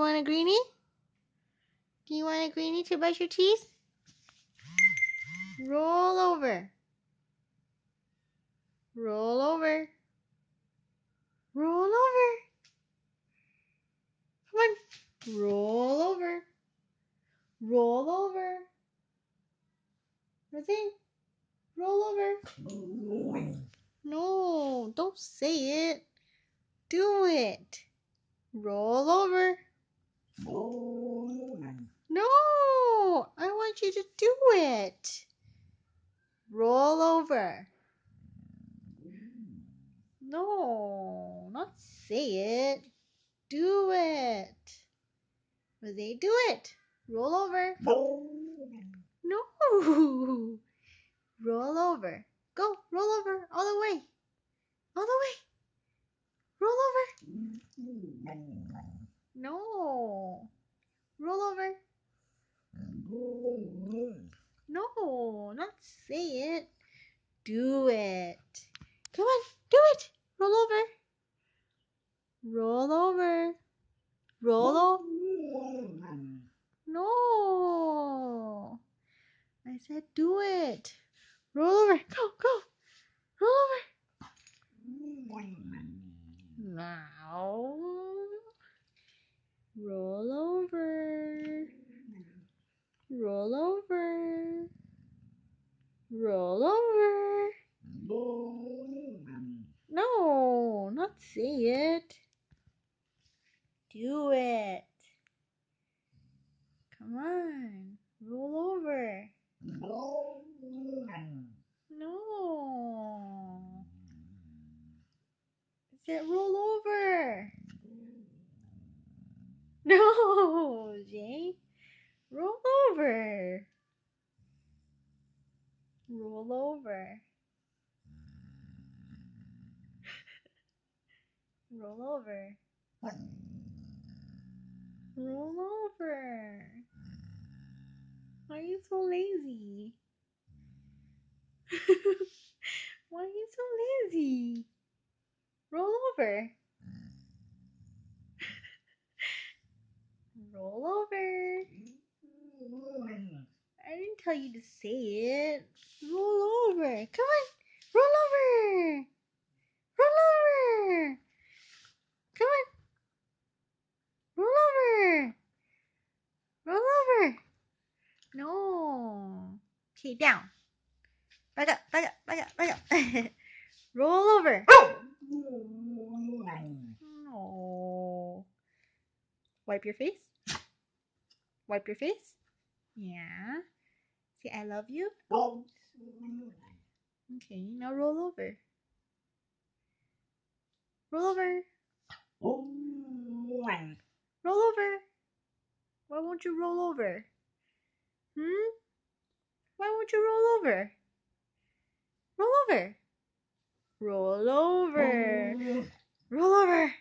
you want a greenie? Do you want a greenie to brush your teeth? Roll over. Roll over. Roll over. Come on. Roll over. Roll over. Nothing. Roll over. No, don't say it. Do it. Roll over. No, I want you to do it. Roll over. No, not say it. Do it. They do it. Roll over. No. Roll over. Go. Roll over. All the way. All the way. Roll over. Mm-hmm. No. Roll over. No, not say it. Do it. Come on, do it. Roll over. Roll over. Roll over. No. I said do it. Roll over. Go, go. Roll over. Now. Roll over. Roll over. Roll over. No, not say it. Do it. Come on. Roll over. No. I said roll over. No, Jay. Roll over. Roll over. Roll over. Roll over. Why are you so lazy? Why are you so lazy? Roll over. Roll over. I didn't tell you to say it. Roll over. Come on. Roll over. Roll over. Come on. Roll over. Roll over. No. Okay, down. Back up, back up, back up, back up. Roll over. No. Wipe your face. Wipe your face. Yeah. Say I love you. Okay, now roll over. Roll over. Roll over. Why won't you roll over? Hmm? Why won't you roll over? Roll over. Roll over. Roll over.